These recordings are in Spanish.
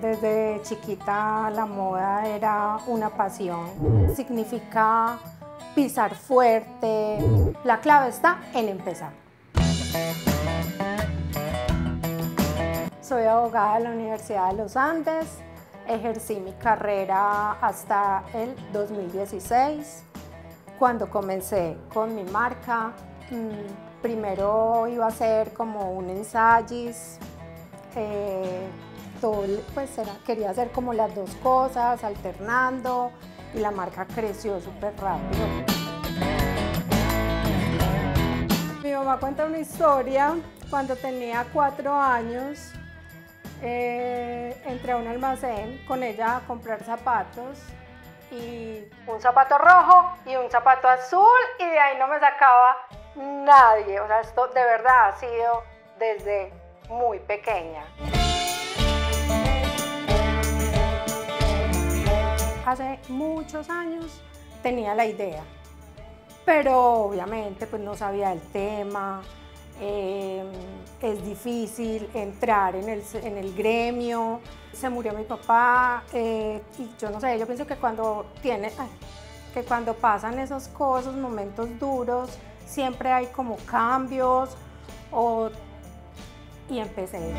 Desde chiquita la moda era una pasión. Significa pisar fuerte. La clave está en empezar. Soy abogada de la Universidad de los Andes. Ejercí mi carrera hasta el 2016. Cuando comencé con mi marca, mm, primero iba a ser como un ensayis, eh, pues era, quería hacer como las dos cosas, alternando, y la marca creció súper rápido. Mi mamá cuenta una historia, cuando tenía cuatro años, eh, entré a un almacén con ella a comprar zapatos y un zapato rojo y un zapato azul y de ahí no me sacaba nadie. O sea, esto de verdad ha sido desde muy pequeña. Hace muchos años tenía la idea, pero obviamente pues no sabía el tema, Em, es difícil entrar en el, en el, gremio. Se murió mi papá eh, y yo no sé, yo pienso que cuando tiene, que cuando pasan esos cosas, momentos duros, siempre hay como cambios o, y empecé.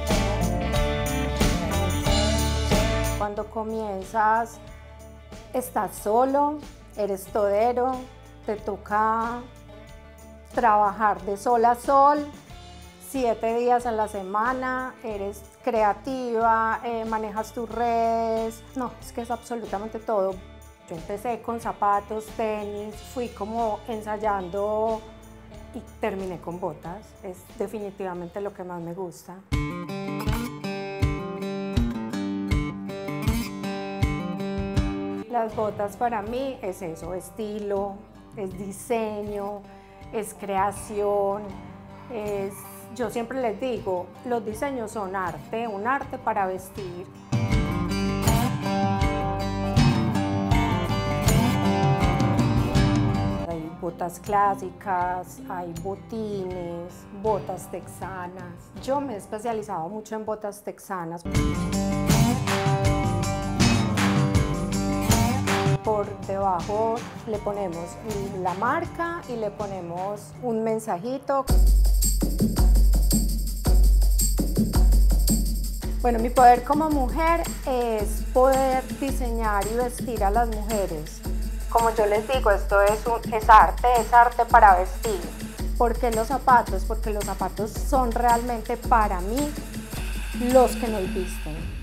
Cuando comienzas, estás solo, eres todero, te toca trabajar de sol a sol, siete días a la semana, eres creativa, eh, manejas tus redes, no, es que es absolutamente todo. Yo empecé con zapatos, tenis, fui como ensayando y terminé con botas. Es definitivamente lo que más me gusta. Las botas para mí es eso, estilo, es diseño, es creación, yo siempre les digo, los diseños son arte, un arte para vestir. Hay botas clásicas, hay botines, botas texanas. Yo me he especializado mucho en botas texanas. Por debajo le ponemos la marca y le ponemos un mensajito. Bueno, mi poder como mujer es poder diseñar y vestir a las mujeres. Como yo les digo, esto es, un, es arte, es arte para vestir. ¿Por qué los zapatos? Porque los zapatos son realmente para mí los que nos visten.